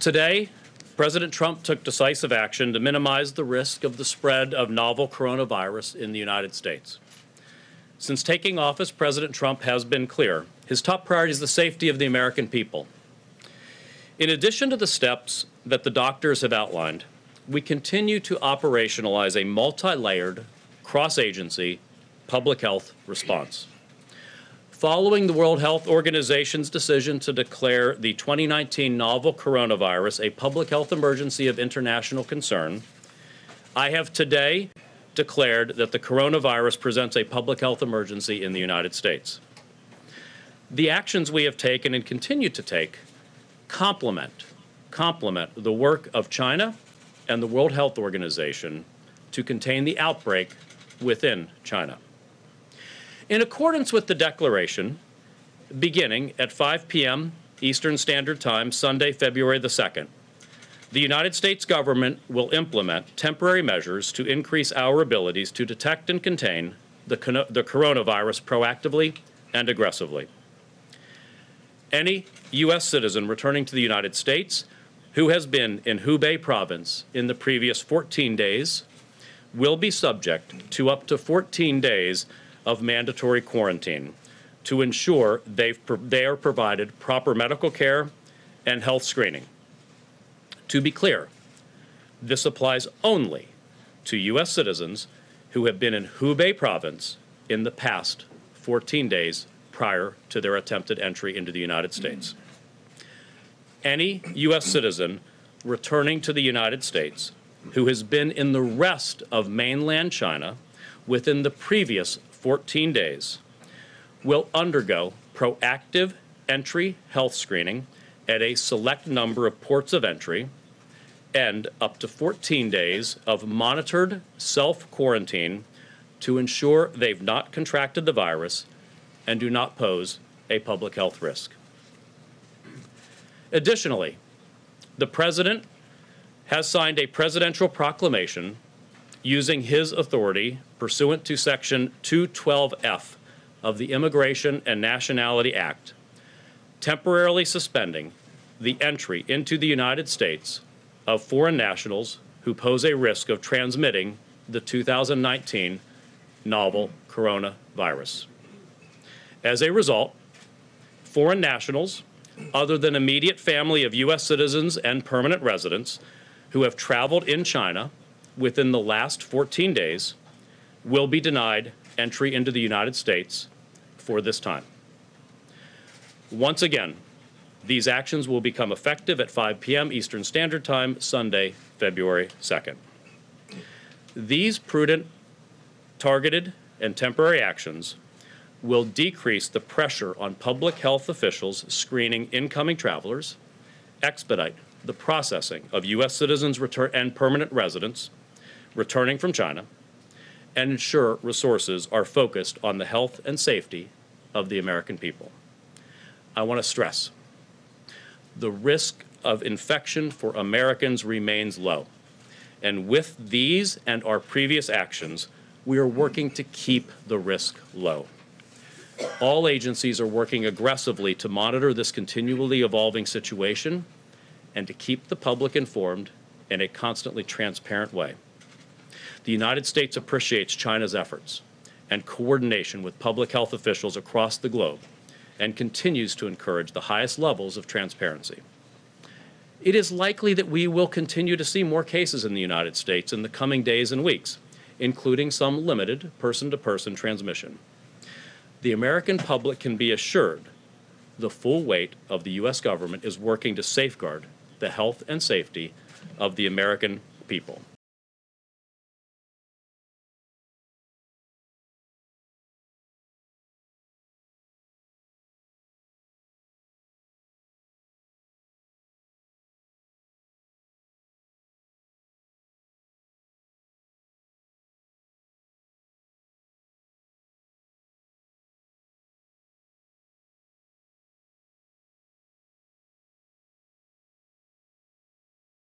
Today, President Trump took decisive action to minimize the risk of the spread of novel coronavirus in the United States. Since taking office, President Trump has been clear. His top priority is the safety of the American people. In addition to the steps that the doctors have outlined, we continue to operationalize a multi layered, cross agency public health response. Following the World Health Organization's decision to declare the 2019 novel coronavirus a public health emergency of international concern, I have today declared that the coronavirus presents a public health emergency in the United States. The actions we have taken and continue to take complement complement the work of China and the World Health Organization to contain the outbreak within China. In accordance with the declaration, beginning at 5 p.m. Eastern Standard Time, Sunday, February the 2nd, the United States government will implement temporary measures to increase our abilities to detect and contain the, the coronavirus proactively and aggressively. Any U.S. citizen returning to the United States who has been in Hubei province in the previous 14 days will be subject to up to 14 days of mandatory quarantine to ensure they are provided proper medical care and health screening. To be clear, this applies only to U.S. citizens who have been in Hubei province in the past 14 days prior to their attempted entry into the United States. Any U.S. citizen returning to the United States who has been in the rest of mainland China within the previous 14 days will undergo proactive entry health screening at a select number of ports of entry and up to 14 days of monitored self quarantine to ensure they've not contracted the virus and do not pose a public health risk. Additionally, the President has signed a presidential proclamation using his authority pursuant to Section 212F of the Immigration and Nationality Act, temporarily suspending the entry into the United States of foreign nationals who pose a risk of transmitting the 2019 novel coronavirus. As a result, foreign nationals, other than immediate family of U.S. citizens and permanent residents who have traveled in China within the last 14 days will be denied entry into the United States for this time. Once again, these actions will become effective at 5 p.m. Eastern Standard Time, Sunday, February 2nd. These prudent, targeted, and temporary actions will decrease the pressure on public health officials screening incoming travelers, expedite the processing of U.S. citizens return and permanent residents returning from China, and ensure resources are focused on the health and safety of the American people. I want to stress the risk of infection for Americans remains low. And with these and our previous actions, we are working to keep the risk low. All agencies are working aggressively to monitor this continually evolving situation and to keep the public informed in a constantly transparent way. The United States appreciates China's efforts and coordination with public health officials across the globe and continues to encourage the highest levels of transparency. It is likely that we will continue to see more cases in the United States in the coming days and weeks, including some limited person to person transmission. The American public can be assured the full weight of the U.S. government is working to safeguard the health and safety of the American people.